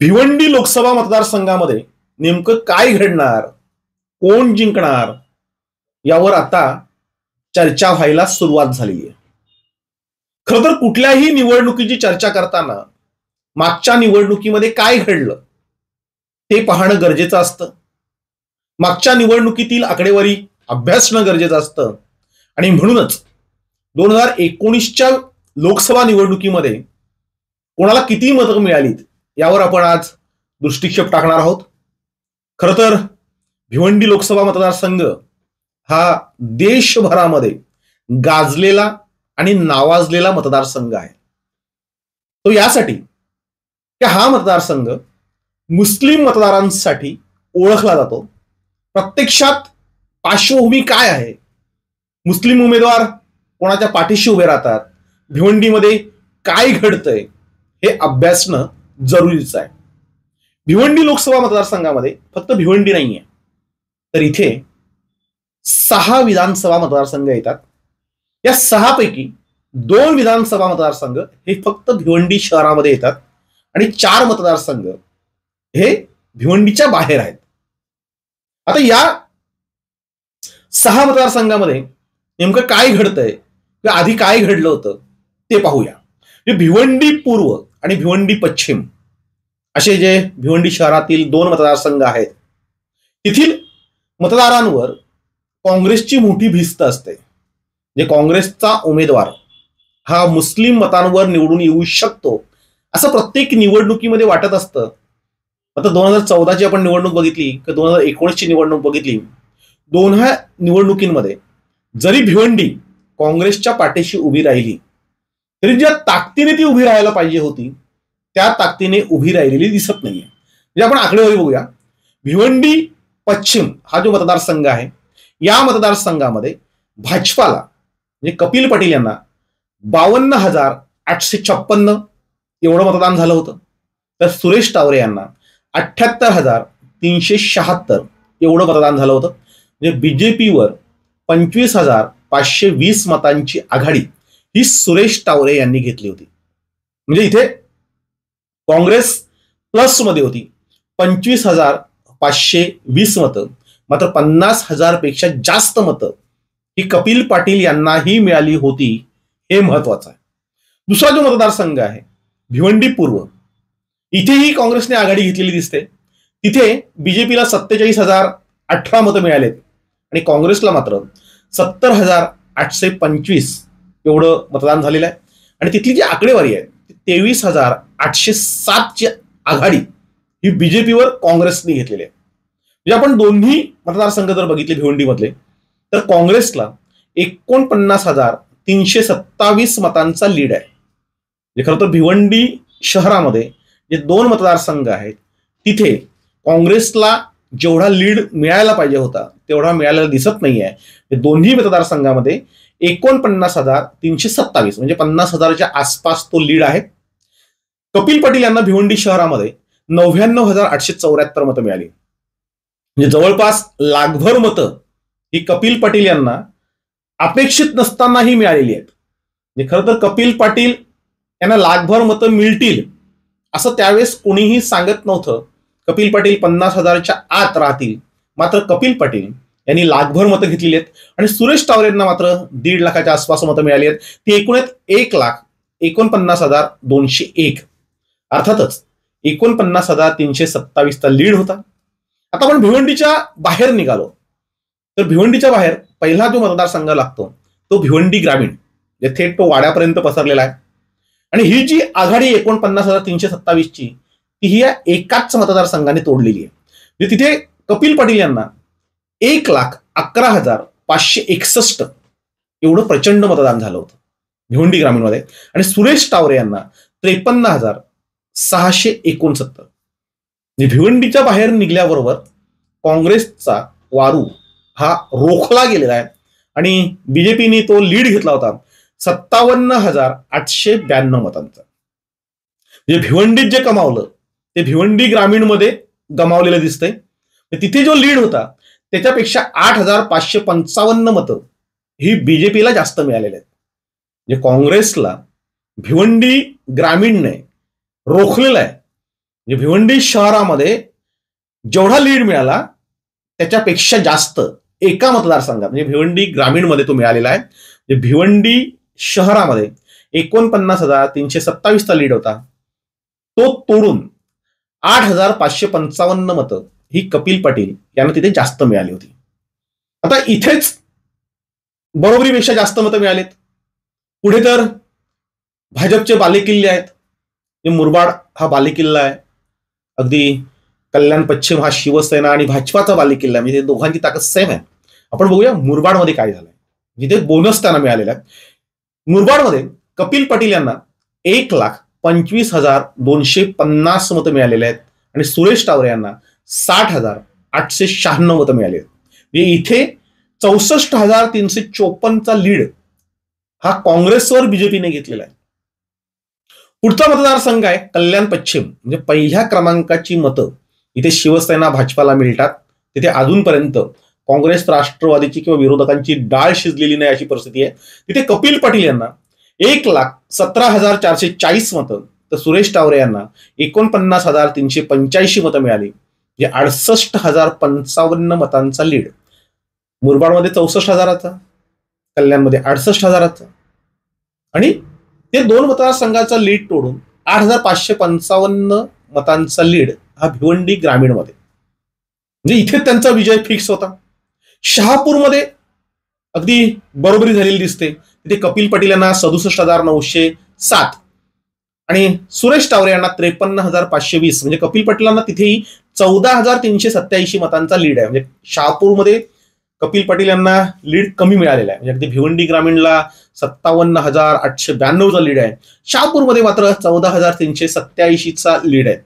भिवंडी लोकसभा मतदारसंघामध्ये नेमकं काय घडणार? कोण जिंकणार? यावर आता चर्चा व्हायला सुरुवात झाली आहे खर तर कुठल्याही निवडणुकीची चर्चा करताना मागच्या निवडणुकीमध्ये काय घडलं? ते पाहणं गरजेचं असतं. मागच्या निवडणुकीतील आकडेवारी अभ्यासणं गरजेचं असतं. आणि म्हणूनच दोन हजार एकोणीसच्या लोकसभा निवडणुकीमध्ये कोणाला किती मतं मिळालीत? यावर आपण आज दृष्टिक्षेप टाकणार आहोत. खर तर भिवंडी लोकसभा मतदारसंघ हा देशभरामध्ये गाजलेला आणि नावाजलेला मतदारसंघ आहे. तो यासाठी की हा मतदारसंघ मुस्लिम मतदारांसाठी ओळखला जातो. प्रत्यक्षात पार्श्वभूमी काय आहे? मुस्लिम उमेदवार कोणाच्या पाठीशी उभे राहतात? भिवंडीमध्ये काय घडतंय? हे अभ्यासणं जरुरीचं आहे. भिवंडी लोकसभा मतदारसंघामध्ये फक्त भिवंडी नाहीये. तर इथे सहा विधानसभा मतदारसंघ येतात. या सहापैकी दोन विधानसभा मतदारसंघ हे फक्त भिवंडी शहरामध्ये येतात. आणि चार मतदारसंघ हे भिवंडीच्या बाहेर आहेत. आता या सहा मतदारसंघामध्ये नेमकं काय घडतंय? किंवा आधी काय घडलं होतं? ते पाहूया. म्हणजे भिवंडी पूर्व आणि भिवंडी पश्चिम. असे जे भिवंडी शहरातील दोन मतदारसंघ आहेत तेथील मतदारांवर काँग्रेसची मोठी भिस्त असते. जे काँग्रेसचा उमेदवार हा मुस्लिम मतांवर निवडून येऊ शकतो असं प्रत्येक निवडणुकीमध्ये वाटत असतं. आता दोन हजार चौदाची आपण निवडणूक बघितली किंवा दोन हजार एकोणीसची निवडणूक बघितली दोन्ही निवडणुकींमध्ये जरी भिवंडी काँग्रेसच्या पाठीशी उभी राहिली तरी ज्या ताकदीने ती उभी राहायला पाहिजे होती त्या ताकदीने उभी राहिलेली दिसत नाहीये. म्हणजे आपण आकडेवारी बघूया. भिवंडी पश्चिम हा जो मतदारसंघ आहे या मतदारसंघामध्ये भाजपाला म्हणजे कपिल पाटील यांना बावन्न हजार आठशे छप्पन्न एवढं मतदान झालं होतं. तर सुरेश टावरे यांना अठ्ठ्याहत्तर हजार तीनशे शहात्तर एवढं मतदान झालं होतं. म्हणजे बीजेपीवर पंचवीस हजार पाचशे वीस मतांची आघाडी ही सुरेश टावरे यांनी घेतली होती. म्हणजे इथे काँग्रेस प्लसमध्ये होती. पंचवीस हजार पाचशे वीस मतं मात्र पन्नास हजारपेक्षा जास्त मतं ही कपिल पाटील यांनाही मिळाली होती हे महत्वाचं आहे. दुसरा जो मतदारसंघ आहे भिवंडी पूर्व इथेही काँग्रेसने आघाडी घेतलेली दिसते. तिथे बीजेपीला सत्तेचाळीस हजार अठरा मतं मिळालेत आणि काँग्रेसला मात्र सत्तर हजार आठशे पंचवीस एवढं मतदान झालेलं आहे. आणि तिथली जी आकडेवारी आहे तेवीस हजार आठशे सातची आघाडी ही बीजेपीवर काँग्रेसने घेतलेली आहे. म्हणजे आपण दोन्ही मतदारसंघ जर बघितले भिवंडीमधले तर काँग्रेसला एकोणपन्नास हजार तीनशे सत्तावीस मतांचा लीड आहे. म्हणजे खरं तर भिवंडी शहरामध्ये जे दोन मतदारसंघ आहेत तिथे काँग्रेसला जेवढा लीड मिळायला पाहिजे होता तेवढा मिळालेला दिसत नाही आहे दोन्ही मतदारसंघामध्ये एकोणपन्नास हजार तीनशे सत्तावीस म्हणजे पन्नास हजाराच्या आसपास तो लीड आहे. कपिल पाटील यांना भिवंडी शहरामध्ये नव्याण्णव हजार आठशे चौऱ्याहत्तर मतं मिळाली. म्हणजे जवळपास लाखभर मतं ही कपिल पाटील यांना अपेक्षित नसतानाही मिळालेली आहेत. म्हणजे खरं तर कपिल पाटील यांना लाखभर मतं मिळतील असं त्यावेळेस कोणीही सांगत नव्हतं. कपिल पाटील पन्नास हजारच्या आत राहतील. मात्र कपिल पाटील यांनी लाखभर मतं घेतलेली आहेत. आणि सुरेश टावरेंना मात्र दीड लाखाच्या आसपास मतं मिळाली आहेत. ती एकूण एक लाख एकोणपन्नास हजार दोनशे एक. अर्थातच एकोणपन्नास हजार तीनशे सत्तावीसचा लीड होता. आता आपण भिवंडीच्या बाहेर निघालो. तर भिवंडीच्या बाहेर पहिला जो मतदारसंघ लागतो तो भिवंडी ग्रामीण जे थेट तो वाड्यापर्यंत पसरलेला आहे. आणि ही जी आघाडी एकोणपन्नास हजार तीनशे सत्तावीसची ती ही या एकाच मतदारसंघाने तोडलेली आहे. म्हणजे तिथे कपिल पाटील यांना एक लाख अकरा हजार पाचशे एकसष्ट एवढं प्रचंड मतदान झालं होतं. भिवंडी ग्रामीणमध्ये. आणि सुरेश टावरे यांना त्रेपन्न हजार सहाशे एकोणसत्तर. भिवंडीच्या बाहेर निघल्याबरोबर काँग्रेसचा वारू हा रोखला गेलेला आहे. आणि बीजेपीने तो लीड घेतला होता. सत्तावन्न हजार आठशे ब्याण्णव मतांचा. म्हणजे भिवंडीत जे कमावलं ते भिवंडी ग्रामीणमध्ये गमावलेलं दिसतंय. तिथे जो लीड होता त्याच्यापेक्षा आठ हजार पाचशे पंचावन्न मतं ही बीजेपीला जास्त मिळालेली आहेत. म्हणजे काँग्रेसला भिवंडी ग्रामीणने रोखलेलं आहे. म्हणजे भिवंडी शहरामध्ये जेवढा लीड मिळाला त्याच्यापेक्षा जास्त एका मतदारसंघात म्हणजे भिवंडी ग्रामीणमध्ये तो मिळालेला आहे. म्हणजे भिवंडी शहरामध्ये एकोणपन्नास हजार तीनशे सत्तावीसचा लीड होता. तो तोडून आठ हजार पाचशे पंचावन्न मतं ही कपिल पाटील यांना तिथे जास्त मिळाली होती. आता इथेच बरोबरीपेक्षा जास्त मतं मिळालेत. पुढे तर भाजपचे बालेकिल्ले आहेत. मुरबाड हा बालेकिल्ला आहे. अगदी कल्याण पश्चिम हा शिवसेना आणि भाजपाचा बालेकिल्ला म्हणजे दोघांची ताकद सेम आहे. आपण बघूया मुरबाडमध्ये काय झालंय. जिथे बोनस त्यांना मिळालेला आहे. मुरबाडमध्ये कपिल पाटील यांना एक लाख पंचवीस हजार दोनशे पन्नास मतं मिळालेले आहेत. आणि सुरेश टावरे यांना साठ हजार आठशे शहाण्णव मतं मिळाले म्हणजे इथे चौसष्ट हजार तीनशे चोपन्नचा लीड हा काँग्रेसवर बीजेपीने घेतलेला आहे. पुढचा मतदारसंघ आहे कल्याण पश्चिम. म्हणजे पहिल्या क्रमांकाची मतं इथे शिवसेना भाजपाला मिळतात. तिथे अजूनपर्यंत काँग्रेस राष्ट्रवादीची किंवा विरोधकांची डाळ शिजलेली नाही अशी परिस्थिती आहे. तिथे कपिल पाटील यांना एक लाख सतरा हजार चारशे चाळीस मतं तर सुरेश टावरे यांना एकोणपन्नास हजार तीनशे पंच्याऐंशी मतं मिळाली. म्हणजे अडसष्ट हजार पंचावन्न मतांचा लीड मुरबाडमध्ये चौसष्ट हजाराचा कल्याणमध्ये अडसष्ट हजाराचा. आणि ते दोन मतदारसंघाचा लीड तोडून आठ हजार पाचशे पंचावन्न मतांचा लीड हा भिवंडी ग्रामीणमध्ये. म्हणजे इथे त्यांचा विजय फिक्स होता. शहापूरमध्ये अगदी बरोबरी झालेली दिसते. तिथे कपिल पाटील यांना सदुसष्ट हजार नऊशे सात. आणि सुरेश टावरे यांना त्रेपन्न हजार पाचशे वीस म्हणजे कपिल पाटीलांना तिथेही चौदा हजार तीनशे सत्याऐंशी मतांचा लीड आहे. म्हणजे शहापूरमध्ये कपिल पाटील यांना लीड कमी मिळालेला आहे. म्हणजे अगदी भिवंडी ग्रामीणला सत्तावन्न हजार आठशे ब्याण्णवचा लीड आहे. शहापूरमध्ये मात्र चौदा हजार तीनशे सत्याऐंशीचा लीड आहे.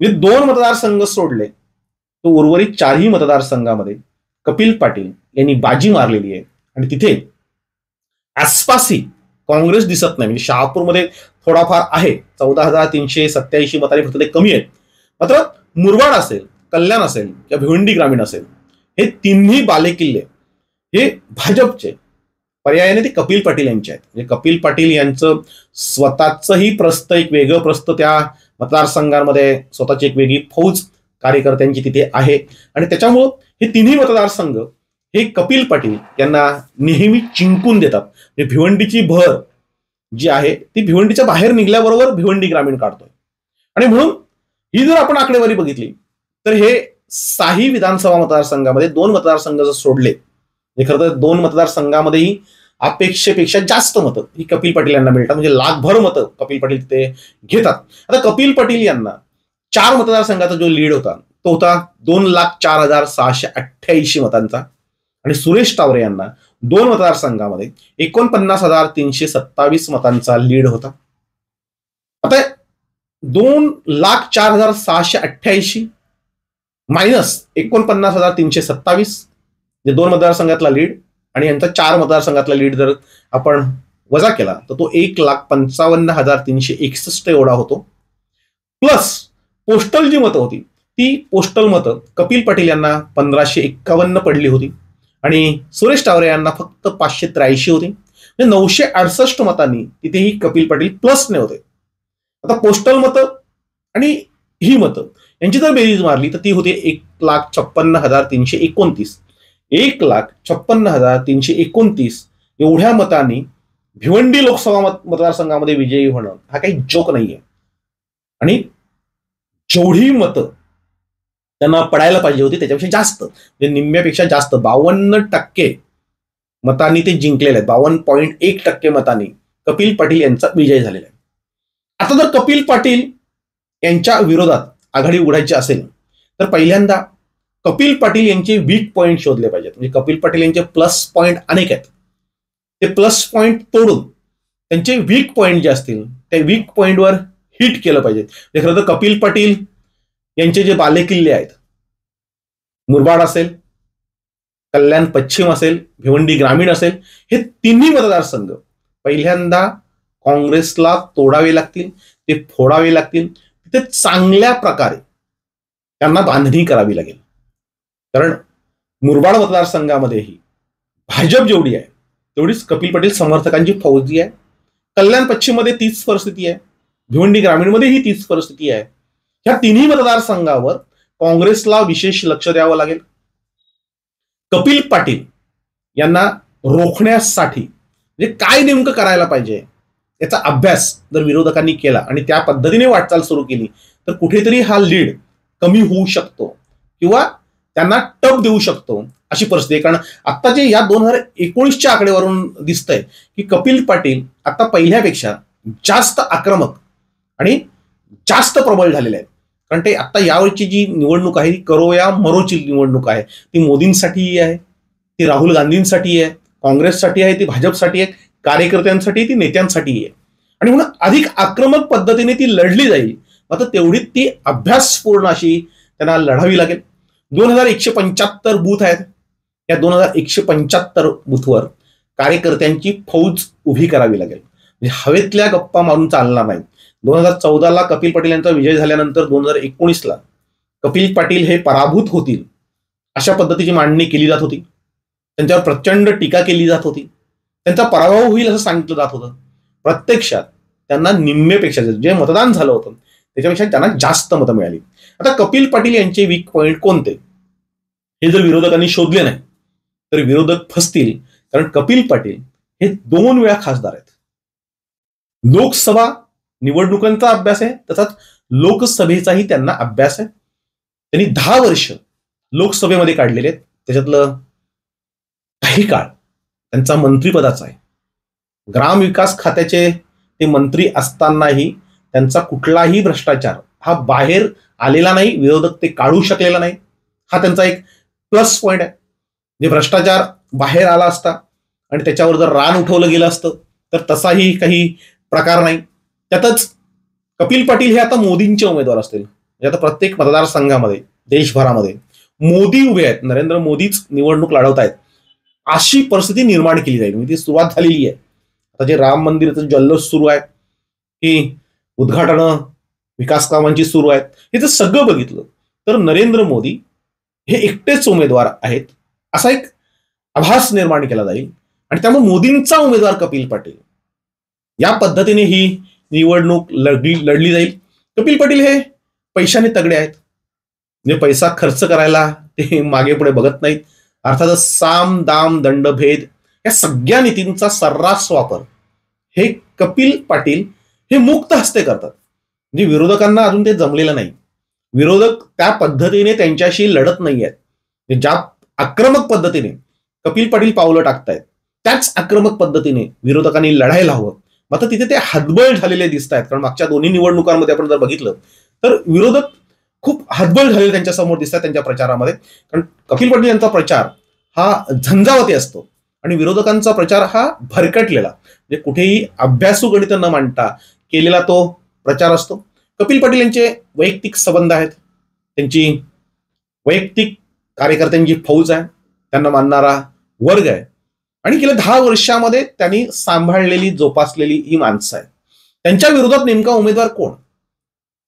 म्हणजे दोन मतदारसंघ सोडले. तो उर्वरित चारही मतदारसंघामध्ये कपिल पाटील यांनी बाजी मारलेली आहे. आणि तिथे आसपासही काँग्रेस दिसत नाही. म्हणजे शहापूरमध्ये थोडाफार आहे. चौदा हजार तीनशे सत्याऐंशी मतांनी फक्त ते कमी आहेत. मात्र मुरबाड असेल कल्याण असेल किंवा भिवंडी ग्रामीण असेल हे तिन्ही बालेकिल्ले हे भाजपचे. पर्यायाने ते कपिल पाटील यांचे आहेत. म्हणजे कपिल पाटील यांचं स्वतःचंही प्रस्त एक वेगळं प्रस्त त्या मतदारसंघांमध्ये स्वतःची एक वेगळी फौज कार्यकर्त्यांची तिथे आहे. आणि त्याच्यामुळं हे तिन्ही मतदारसंघ हे कपिल पाटील यांना नेहमी चिंकून देतात. म्हणजे भिवंडीची भर जी आहे ती भिवंडीच्या बाहेर निघल्याबरोबर भिवंडी ग्रामीण काढतोय. आणि म्हणून ही जर आपण आकडेवारी बघितली तर हे साही विधानसभा मतदारसंघामध्ये दोन मतदारसंघ जर सोडले खरं तर दोन मतदारसंघामध्येही अपेक्षेपेक्षा जास्त मतं ही कपिल पाटील यांना मिळतात. म्हणजे लाखभर मतं कपिल पाटील तिथे घेतात. आता कपिल पाटील यांना चार मतदारसंघाचा जो लीड होता तो होता दोन लाख चार हजार सहाशे अठ्ठ्याऐंशी मतांचा. आणि सुरेश टावरे यांना दोन मतदारसंघामध्ये एकोणपन्नास हजार तीनशे सत्तावीस मतांचा लीड होता. आता दोन लाख चार हजार सहाशे अठ्ठ्याऐंशी मायनस एकोणपन्नास हजार तीनशे सत्तावीस जे दोन मतदारसंघातला लीड आणि यांचा चार मतदारसंघातला लीड जर आपण वजा केला तर तो एक लाख पंचावन्न हजार तीनशे एकसष्ट एवढा होतो. प्लस पोस्टल जी मतं होती ती पोस्टल मतं कपिल पाटील यांना पंधराशे एक्कावन्न पडली होती. आणि सुरेश टावरे यांना फक्त पाचशे त्र्याऐंशी होते. म्हणजे नऊशे अडसष्ट मतांनी तिथेही कपिल पाटील प्लसने होते. आता पोस्टल मतं आणि ही मतं. यांची जर बेरीज मारली तर ती होती एक लाख छप्पन्न हजार तीनशे एकोणतीस. एक लाख छप्पन्न हजार तीनशे एकोणतीस एवढ्या मतांनी भिवंडी लोकसभा मत मतदारसंघामध्ये विजयी होणं हा काही जोक नाहीये. आणि जेवढी मतं त्यांना पडायला पाहिजे होती त्याच्यापेक्षा जास्त. म्हणजे निम्म्यापेक्षा जास्त. बावन्न टक्के मतांनी ते जिंकलेले आहेत. बावन्न पॉईंट एक टक्के मतांनी कपिल पाटील यांचा विजय झालेला आहे. आता जर कपिल पाटील यांच्या विरोधात आघाडी उघडायची असेल तर पहिल्यांदा कपिल पाटील यांचे वीक पॉईंट शोधले पाहिजेत. म्हणजे कपिल पाटील यांचे प्लस पॉईंट अनेक आहेत. ते प्लस पॉईंट तोडून त्यांचे वीक पॉईंट जे असतील त्या वीक पॉईंटवर हिट केलं पाहिजे म्हणजे खरं तर कपिल पाटील यांचे जे बालेकिल्ले आहेत मुरबाड असेल कल्याण पश्चिम असेल भिवंडी ग्रामीण असेल हे तिन्ही मतदारसंघ पहिल्यांदा काँग्रेसला तोडावे लागतील ते फोडावे लागतील तिथे चांगल्या प्रकारे त्यांना बांधणी करावी लागेल. कारण मुरबाड मतदारसंघामध्येही भाजप जेवढी आहे तेवढीच कपिल पटेल समर्थकांची फौजी आहे. कल्याण पश्चिममध्ये तीच परिस्थिती आहे भिवंडी ग्रामीणमध्येही तीच परिस्थिती आहे. ह्या तिन्ही मतदारसंघावर काँग्रेसला विशेष लक्ष द्यावं लागेल. कपिल पाटील यांना रोखण्यासाठी म्हणजे काय नेमकं करायला पाहिजे याचा अभ्यास जर विरोधकांनी केला आणि त्या पद्धतीने वाटचाल सुरू केली तर कुठेतरी हा लीड कमी होऊ शकतो किंवा त्यांना टप देऊ शकतो अशी परिस्थिती आहे. कारण आता जे या दोन हजार एकोणीसच्या आकडेवरून दिसतंय की कपिल पाटील आता पहिल्यापेक्षा जास्त आक्रमक आणि जास्त प्रबळ झालेले आहेत. कारण ते आता यावरची जी निवडणूक आहे ती करो या मरोची निवडणूक आहे. ती मोदींसाठीही आहे ती राहुल गांधींसाठी आहे काँग्रेससाठी आहे ती भाजपसाठी आहे कार्यकर्त्यांसाठी ती नेत्यांसाठी आहे. आणि म्हणून अधिक आक्रमक पद्धतीने ती लढली जाईल. मात्र तेवढी ती अभ्यासपूर्ण अशी त्यांना लढावी लागेल. दोन हजार एकशे पंच्याहत्तर बूथ आहेत. या दोन हजार एकशे पंच्याहत्तर बूथवर कार्यकर्त्यांची फौज उभी करावी लागेल. म्हणजे हवेतल्या गप्पा मारून चालणार नाही दोन हजार चौदाला कपिल पाटील यांचा विजय झाल्यानंतर दोन हजार एकोणीसला कपिल पाटील हे पराभूत होतील अशा पद्धतीची मांडणी केली जात होती. त्यांच्यावर प्रचंड टीका केली जात होती. त्यांचा पराभव होईल असं सांगितलं जात होतं. प्रत्यक्षात त्यांना निम्मेपेक्षा जे मतदान झालं होतं त्याच्यापेक्षा त्यांना जास्त मतं मिळाली. आता कपिल पाटील यांचे वीक पॉईंट कोणते? हे जर विरोधकांनी शोधले नाही तर विरोधक फसतील. कारण कपिल पाटील हे दोन वेळा खासदार आहेत. लोकसभा निवडणुकांचा अभ्यास आहे तसाच लोकसभेचाही त्यांना अभ्यास आहे. त्यांनी दहा वर्ष लोकसभेमध्ये काढलेले आहेत. त्याच्यातलं काही काळ त्यांचा मंत्रीपदाचा आहे. ग्रामविकास खात्याचे ते मंत्री असतानाही त्यांचा कुठलाही भ्रष्टाचार हा बाहेर आलेला नाही विरोधक ते काढू शकलेला नाही. हा त्यांचा एक प्लस पॉईंट आहे. जे भ्रष्टाचार बाहेर आला असता आणि त्याच्यावर जर रान उठवलं गेलं असतं तर तसाही काही प्रकार नाही. त्यातच कपिल पाटील हे आता मोदींचे उमेदवार असतील. म्हणजे आता प्रत्येक मतदारसंघामध्ये देशभरामध्ये मोदी उभे आहेत नरेंद्र मोदीच निवडणूक लढवत आहेत अशी परिस्थिती निर्माण केली जाईल. म्हणजे ती सुरुवात झालेली आहे. आता जे राम मंदिराचं जल्लोष सुरू आहे की उद्घाटनं विकास कामांची सुरू आहेत हे जर सगळं बघितलं. तर नरेंद्र मोदी हे एकटेच उमेदवार आहेत असा एक आभास निर्माण केला जाईल. आणि त्यामुळे मोदींचा उमेदवार कपिल पाटील. या पद्धतीने ही निवडणूक लढली लढली जाईल. कपिल पाटील हे पैशाने तगडे आहेत. म्हणजे पैसा खर्च करायला ते मागे पुढे बघत नाहीत. अर्थातच साम दाम दंड भेद या सगळ्या नीतींचा सर्रास वापर हे कपिल पाटील हे मुक्त हस्ते करतात. म्हणजे विरोधकांना अजून ते जमलेलं नाही. विरोधक त्या पद्धतीने त्यांच्याशी लढत नाही आहेत ज्या आक्रमक पद्धतीने कपिल पाटील पावलं टाकतायत त्याच आक्रमक पद्धतीने विरोधकांनी लढायला हवं. मात्र तिथे ते हतबल झालेले दिसत आहेत कारण मागच्या दोन्ही निवडणुकांमध्ये आपण जर बघितलं तर विरोधक खूप हतबल झालेले त्यांच्यासमोर दिसतात त्यांच्या प्रचारामध्ये. कारण कपिल पाटील यांचा प्रचार हा झंझावती असतो. आणि विरोधकांचा प्रचार हा भरकटलेला. म्हणजे कुठेही अभ्यासू गणित न मांडता केलेला तो प्रचार असतो. कपिल पाटील यांचे वैयक्तिक संबंध आहेत. त्यांची वैयक्तिक कार्यकर्त्यांची फौज आहे. त्यांना मानणारा वर्ग आहे. आणि गेल्या दहा वर्षामध्ये त्यांनी सांभाळलेली जोपासलेली ही माणसं आहेत. त्यांच्या विरोधात नेमका उमेदवार कोण?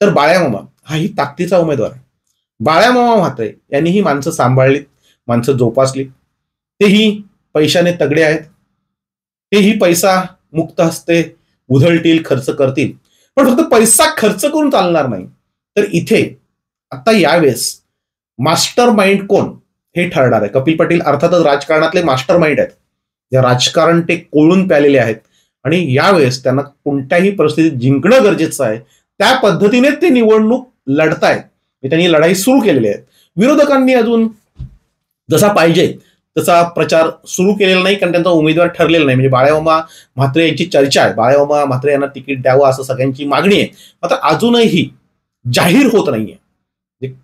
तर बाळ्यामामा हा ही ताकदीचा उमेदवार आहे. बाळ्यामामा म्हात्रे यांनी ही माणसं सांभाळलीत माणसं जोपासली तेही पैशाने तगडे आहेत. तेही पैसा मुक्त हस्ते उधळतील खर्च करतील. पण फक्त पैसा खर्च करून चालणार नाही. तर इथे आता यावेळेस मास्टर माइंड कोण? हे ठरणार आहे. कपिल पाटील अर्थातच राजकारणातले मास्टर माइंड आहेत. या राजकारण ते कोळून प्यालेले आहेत. आणि यावेळेस त्यांना कोणत्याही परिस्थितीत जिंकणं गरजेचं आहे. त्या पद्धतीने ते निवडणूक लढतायत. त्यांनी लढाई सुरू केलेली आहे विरोधकांनी अजून जसा पाहिजे तसा प्रचार सुरू केलेला नाही कारण त्यांचा उमेदवार ठरलेला नाही. म्हणजे बाळ्यामामा म्हात्रे यांची चर्चा आहे. बाळ्यामामा म्हात्रे यांना तिकीट द्यावं असं सगळ्यांची मागणी आहे. मात्र अजूनही जाहीर होत नाहीये. म्हणजे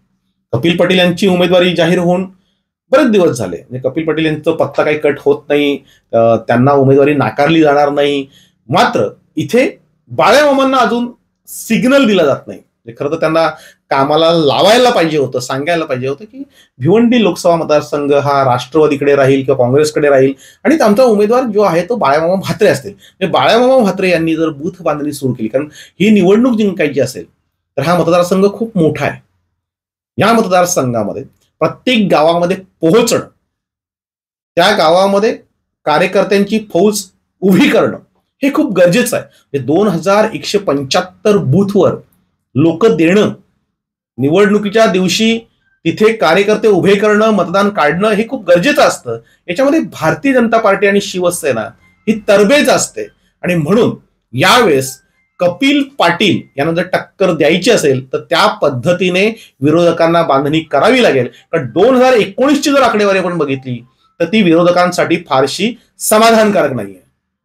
कपिल पटेल यांची उमेदवारी जाहीर होऊन बरेच दिवस झाले. म्हणजे कपिल पाटील यांचा पत्ता काही कट होत नाही त्यांना उमेदवारी नाकारली जाणार नाही. मात्र इथे बाळ्यामामांना अजून सिग्नल दिला जात नाही. म्हणजे खरं तर त्यांना कामाला लावायला पाहिजे होतं सांगायला पाहिजे होतं की भिवंडी लोकसभा मतदारसंघ हा राष्ट्रवादीकडे राहील किंवा काँग्रेसकडे राहील आणि आमचा उमेदवार जो आहे तो बाळामामा म्हात्रे असतील. म्हणजे बाळामामा म्हात्रे यांनी जर बूथ बांधणी सुरू केली कारण ही निवडणूक जिंकायची असेल तर हा मतदारसंघ खूप मोठा आहे. या मतदारसंघामध्ये प्रत्येक गावामध्ये पोहोचणं. त्या गावामध्ये कार्यकर्त्यांची फौज उभी करणं हे खूप गरजेचं आहे. म्हणजे दोन हजार एकशे पंच्याहत्तर बूथवर लोक देणं निवडणुकीच्या दिवशी तिथे कार्यकर्ते उभे करणं मतदान काढणं हे खूप गरजेचं असतं. याच्यामध्ये भारतीय जनता पार्टी आणि शिवसेना ही तरबेज असते. आणि म्हणून यावेळेस कपिल पाटील यांना जर टक्कर द्यायची असेल तर त्या पद्धतीने विरोधकांना बांधणी करावी लागेल. कारण दोन हजार एकोणीसची जर आकडेवारी आपण बघितली तर ती विरोधकांसाठी फारशी समाधानकारक नाहीये.